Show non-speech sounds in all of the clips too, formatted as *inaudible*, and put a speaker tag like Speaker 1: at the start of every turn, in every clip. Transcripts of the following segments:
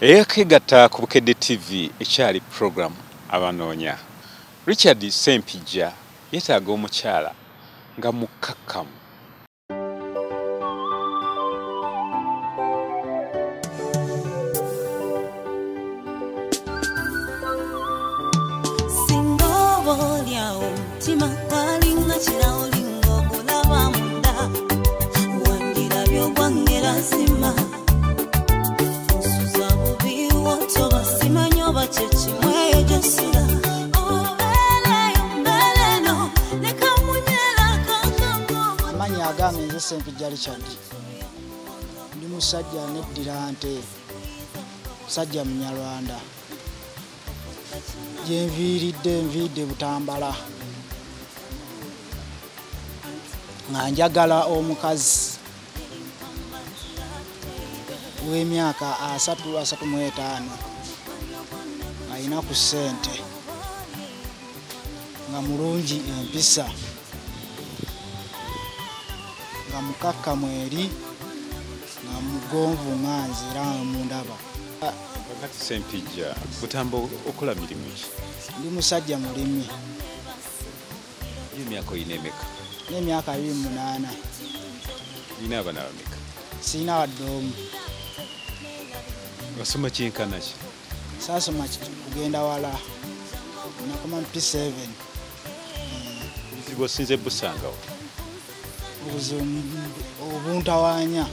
Speaker 1: eyakegatta ku bukedde tv ekyali puroguramu abanoonya. Richard sempijja yeetaaga omukyala nga mukkakkamu.
Speaker 2: Singa oba olyawo omutima gwalinga kirawulinga ogulaba munda. Wandirabye ogwangera zima
Speaker 3: amanyi agambe nze sempijja richard ndi musajja neddira nte musajja munyalwanda gyenviiridde nviidde butambala. Nga njagala omukazi w'emyaka asatu asatu mu etaano alina ku ssente. Nga mulungi empisa nga mukakkamu eri nga mugonvu nganzi era mundaba.
Speaker 1: Kakati sempijja butamba okola mirimu ki?
Speaker 3: Ndi musajja mulimi.
Speaker 1: Emyaka oyina emeka?
Speaker 3: N'emyaka abiri munaana.
Speaker 1: Olina abaana bameka?
Speaker 3: Sirina wadde omu.
Speaker 1: Wasoma kyenkana ki?
Speaker 3: Saasoma kugenda wala. Nakoma p7
Speaker 1: obuzibu osinze busangawo
Speaker 3: obuzibu obuntawanya.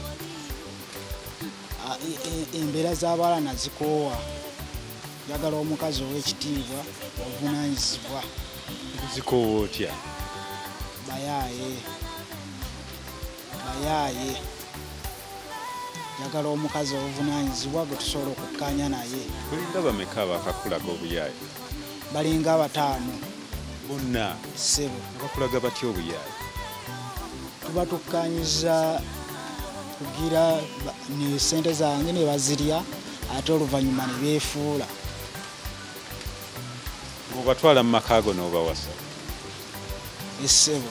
Speaker 3: A- e- e- embeera z'abaala nazikoowa. Njagala omukazi ow'ekitiibwa obuvunanyizibwa
Speaker 1: zikoowa otya?
Speaker 3: Bayaaye. Bayaaye. Njagala omukazi obuvunanyizibwa gwe tusobola okukkanya naye.
Speaker 1: Olinga bameka abakakulaga obuyaayi?
Speaker 3: Balinga bataano
Speaker 1: bonna?
Speaker 3: Ssebo.
Speaker 1: Bakulaga batya obuyaayi
Speaker 3: tuba tukkanyiza kugira ba- ne sente zange ne bazirya ate oluvannyuma ne beefuula.
Speaker 1: Ng'obatwala mu maka ago n'obawasa
Speaker 3: essebo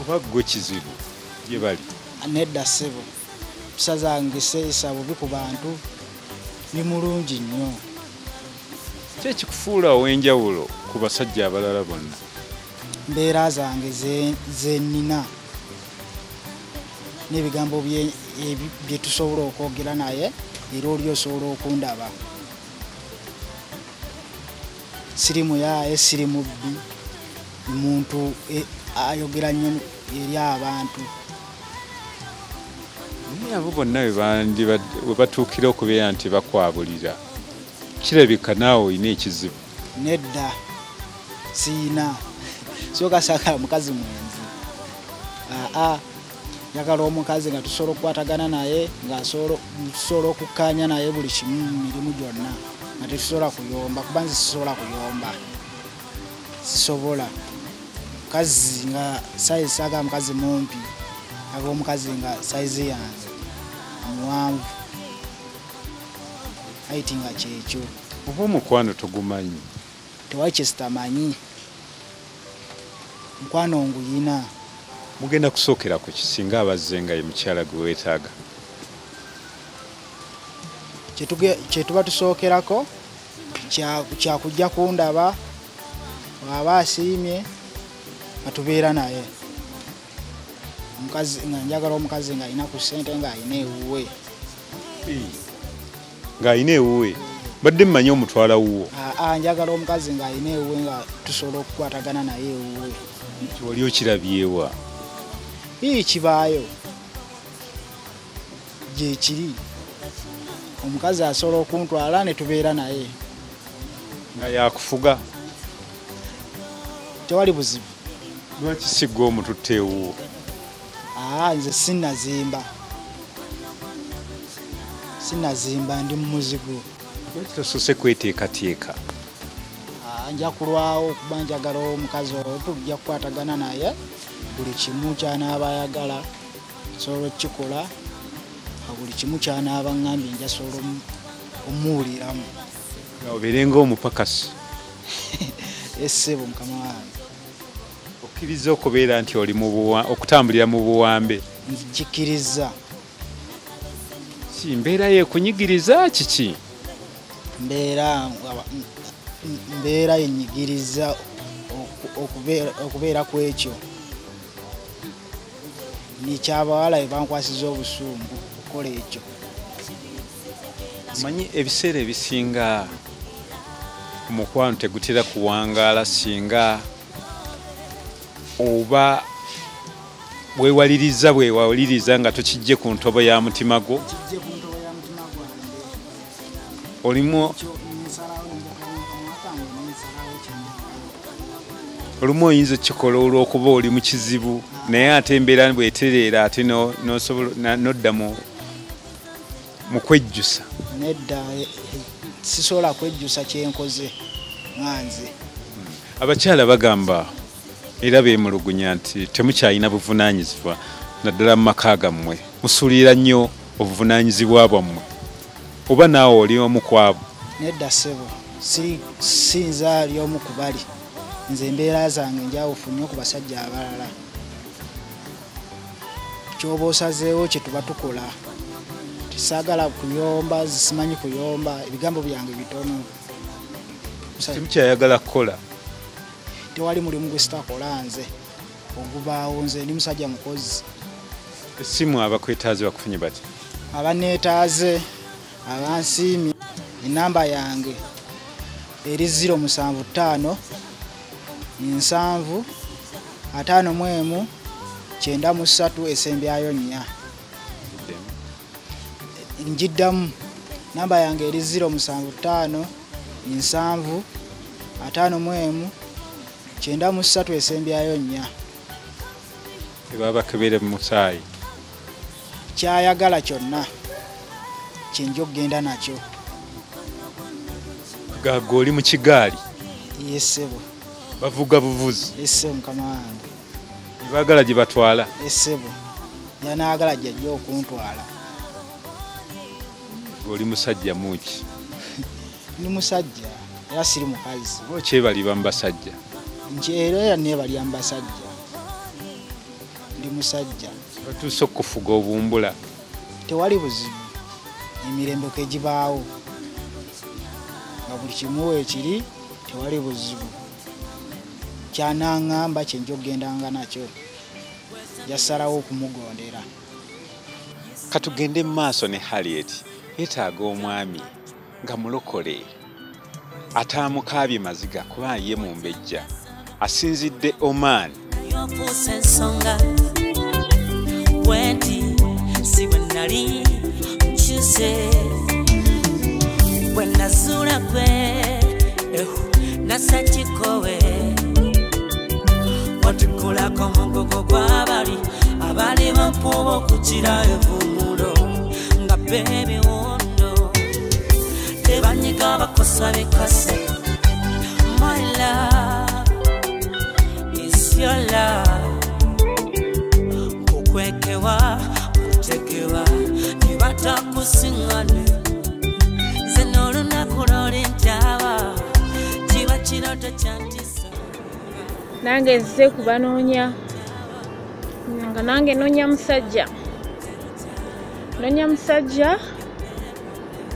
Speaker 1: oba ggwe kizibu gye bali?
Speaker 3: Nedda ssebo mpisa zange seesa bubi ku bantu ni mulungi nnyo.
Speaker 1: Ki ekikufuula ow'enjawulo ku basajja abalala bonna
Speaker 3: mbeera zange ze- ze nnina. N'ebigambo bye- ebi- bye tusobola okwogera naye era oli osobola okundaba. Siri muyaaye siri mubbi muntu e- ayogera nnyo eri abantu.
Speaker 1: Naye abo bonna bwe bandibadde- we batuukira okubeera nti bakwabulira. Kirabika naawe olina ekizibu.
Speaker 3: Nedda siina soka sagala mukazi mwenzi. Aa njagala omukazi nga tusobola okukwatagana naye nga tusobola okukkanya naye buli kimu mu mirimu gyonna. Nga tetusobola kuyomba kuba nze sisobola kuyomba. Sisobola. Mukazi nga saizi sagala mukazi mumpi aga omukazi nga saizi yange muwanvu. Aiti nga kyekyo.
Speaker 1: Oba omukwano togumanyi?
Speaker 3: Tewali kyesitamanyi mukwano nguyina
Speaker 1: mugenda kusookera ku kisinga abazze nga ye mukyala gwe weetaaga.
Speaker 3: Kyetuba tusookerako kya- kyakujja kundaba waba asiimye nga tubeera naye. Omukazi nga njagala omukazi ng'alina ku ssente ng'alina ewuwe.
Speaker 1: Ng'alina ewuwe. Badde mmanyi omutwala wuwo.
Speaker 3: Njagala omukazi ng'alina ewuwe nga tusobola okukwatagana naye ewuwe
Speaker 1: wali okirabyewa?
Speaker 3: Ii kibaayo. Gyekiri omukazi asobola okuntwala ne tubeera naye.
Speaker 1: Nga yakufuga?
Speaker 3: Tewali buzibu.
Speaker 1: Lwaki sigga omututte ewuwo
Speaker 3: aa nze sinnazimba. Sinnazimba ndi mu muzigo
Speaker 1: lwaki tosose kweteekateeka
Speaker 3: nja kulwawo okuba njagala omukazi oyo tujja kukwatagana naye buli kimu kyanaaba ayagala nsobola okukikola buli kimu kyanaaba ŋŋambye njasobola omu- omuwuliramu.
Speaker 1: Nga obeerenga omupakasi *laughs*
Speaker 3: essebo mukama wange.
Speaker 1: Okkiriza okubeera nti oli okutambulira mu buwambe?
Speaker 3: Nkikkiriza
Speaker 1: kati mbeera yekunyigiriza kiki?
Speaker 3: Mbeera mbeera yenyigiriza oku- okubeera- ku ekyo nikyabawala ebankwasiza obusungu okukola ekyo.
Speaker 1: Manyi ebiseera ebisinga omukwano tegutera kuwangaala singa oba bwewaliriza bwewaliriza nga tokijje ku ntobo ya mutima gwo? Olimu olumu oyinza okukikola olw'okuba oli mu kizibu naye ate embeera bwetereera ate nodda mu kwejjusa.
Speaker 3: Nedda sisobola kwejjusa kyenkoze nganze.
Speaker 1: Abakyala bagamba era beemulugunya nti temukyalina buvunaanyizibwa naddala mu maka gammwe. Musuulira nnyo obuvunaanyizibwa bwammwe. Oba naawe oli omu ku abo?
Speaker 3: Nedda ssebo si sinza lyomu ku bali nze embeera zange njawufu nnyo ku basajja abalala. Kyoba osazeewo kye tuba tukola tisaagala kuyomba zisimanyi kuyomba ebigambo byange bitono.
Speaker 1: Temukyayagala kukola?
Speaker 3: Tewali mulimu gwe sitakola nze. Ogubaawo nze ndi musajja mukozi.
Speaker 1: Essimu abakwetaazi bakufunye bati?
Speaker 3: Abaneetaaze abansiimye enamba yange eri 075 nsanvu ataano mu emu kyenda mu ssatu esembyayo nnya. Njiddamu namba yange eri 075 nsanvu ataano mu emu kyenda mu ssatu esembyayo nnya.
Speaker 1: Ebaba bakebere mu musaayi.
Speaker 3: Kyayagala kyonna kyenja okgenda nakyo.
Speaker 1: Gaga oli mu kigaali.
Speaker 3: Yesebo
Speaker 1: bavuga buvuzi.
Speaker 3: Ese mukama wange
Speaker 1: ebaagala gye batwala.
Speaker 3: Esebo yanaagala jjajja okuntwala.
Speaker 1: Oli musajja muki?
Speaker 3: Ndi musajja era siri mukazi
Speaker 1: okyebaliba mu basajja?
Speaker 3: Nkyera era nebalya mu basajja. Ndi musajja.
Speaker 1: Batuuse okufuga obumbula.
Speaker 3: Tewali buzibu. Emirembe kegibaawo nga buli kimu weekiri tewali buzibu kyanaŋŋamba kyenja okgendanga nakyo. Jasalawo okumugondera.
Speaker 1: Katugende mu maaso ne harriet yeetaaga omwami nga mulokole. Ataamukaabye maziga kuba ye mu mbejja asinzidde oman.
Speaker 2: Yofuuse ensonga bwenti si bwe nali nkyuse. Bwe nazuula gwe ehu, nassa kikowe otukolako mugogo abali evumulo nga my love is your love. Kukwekebwa kutekebwa nebatakusiŋane zino olunaku lwoli nkyaba kiba kirooto kyantisa
Speaker 4: nange nzize kubanoonya nga nange noonya musajja. Noonya musajja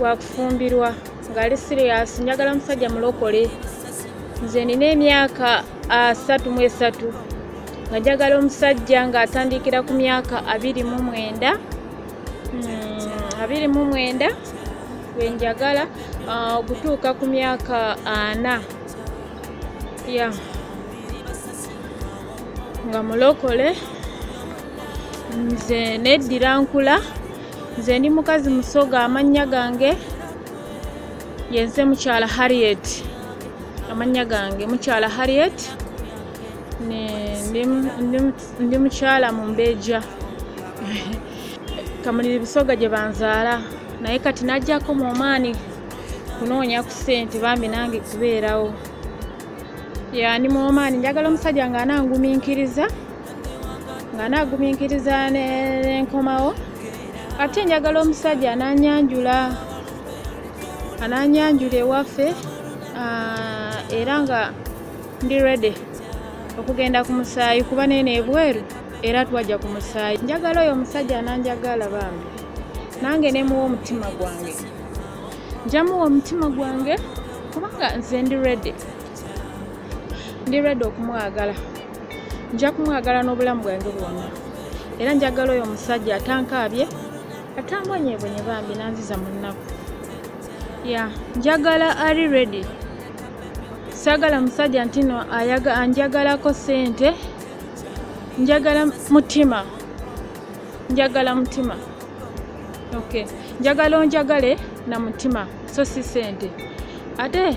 Speaker 4: wakufumbirwa ngaali siriyasi njagala musajja mulokole. Nze nina emyaka asatu mu esatu. Nga njagala omusajja ng'atandikira ku myaka abiri mu mwenda. Mm, abiri mu mwenda wenjagala ah, okutuuka ku myaka ana. Ya nga mulokole nze neddira nkula nze ndi mukazi musoga amannya gange yenze mukyala harriet. Amannya gange mukyala harriet ndi- mukyala mu mbeeja. Kamuliri bisoga gye banzaala naye kati najjako mu maani kunoonya ku ssente bambi nange kubeerawo yani mu maani njagala omusajja nga anangumiikiriza nga anagumiikiriza ne- nenkomawo ate njagala omusajja ananyanjula ananyanjula ewaffe era nga ndi rede okugenda ku musaayi. Kuba nene ebweru era twajja ku musaayi. Njagala oyo omusajja ananjagala bambi. Nange nemuwa omutima gwange. Njamuwa omutima gwange kubanga nze ndi redi ndi redi okumwagala. Nja kumwagala n'obulamu bwange bwonna. Era njagala oyo omusajja atankaabye atambonyebonye bambi nanziza mu nnaku. Ya njagala ali redi saagala musajja nti no ayaga- anjagalako sente njagala mutima njagala mutima. Okay njagala onjagale na mutima so si sente ate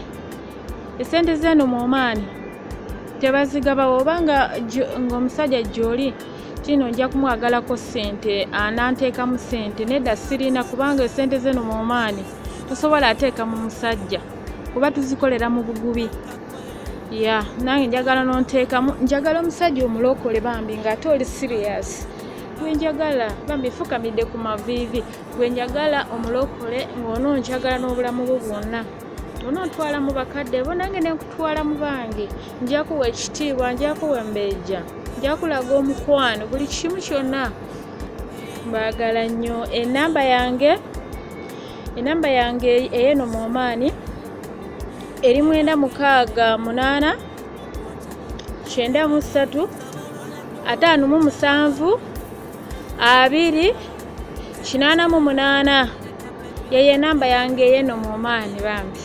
Speaker 4: esente zeno mumaani tebazigabawo obanga ng'omusajja gy'oli kino nja kumwagalako sente ananteekamu sente nedda sirina kubanga esente zeno mu maani tosobola ateeka mu musajja kuba tuzikolera mu bugubi. Ya nange njagala nonteekamu njagala omusajja omulokole bambi ng'ate oli siriyasi gwenjagala bambi fukamidde ku maviivi gwenjagala omulokole ng'onoonjagala n'obulamu bwo bwonna onootwala mu bakadde bo nange nenkutwala mu bange. Nja kuwa ekitiibwa nja kuwa embejja nja kulaga omukwano buli kimu kyonna. Mbaagala nnyo. Enamba yange enamba yange eyeno mu maani eri mwenda mukaaga munaana kyenda mu ssatu ataano mu musanvu abiri kinaana mu munaana. Yeyo enamba yange eyeno mu maani bambi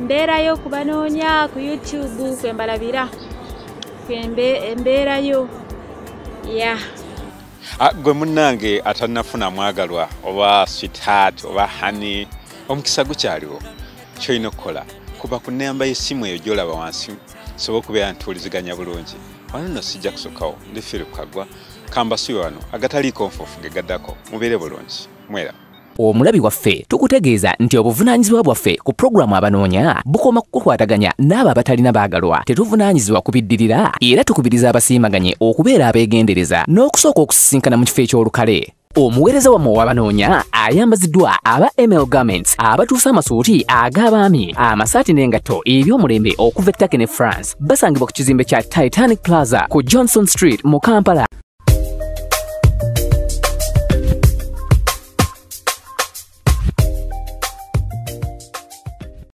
Speaker 4: mbeerayo kubanoonya ku youtube kwembalabira embeerayo ya.
Speaker 1: Ah, gwe munnange atannafuna mwagalwa oba sweetheart oba hani omukisa gukyaliwo kyolina okukola kuba ku namba y'essimu eyo gyolaba wansi soba okubeera ntuwuliziganya bulungi. Wano nno sijja kusokawo ndi philip kagwa. Kambasuye wano agataliiko nfuufu ge gaddako mubeere bulungi. Mwera
Speaker 2: omulabi waffe. Tukutegeeza nti obuvunaanyizibwa bwaffe ku pulogulaamu abanoonya bukoma kukukwataganya n'abo abatalina baagalwa. Tetuvunaanyizibwa kubiddirira era tukubiriza abasiimaganye okubeera abeegendereza n'okusooka okusisinkana mu kifo eky'olukale. Omuweereza wammwe ow'abanoonya ayambaziddwa aba ml garments abatuusa amasuuti ag'abaami amasaati n'engatto eby'omulembe okuva e Turkey ne france. Basangibwa ku kizimbe kya titanic plaza ku johnson street mu kampala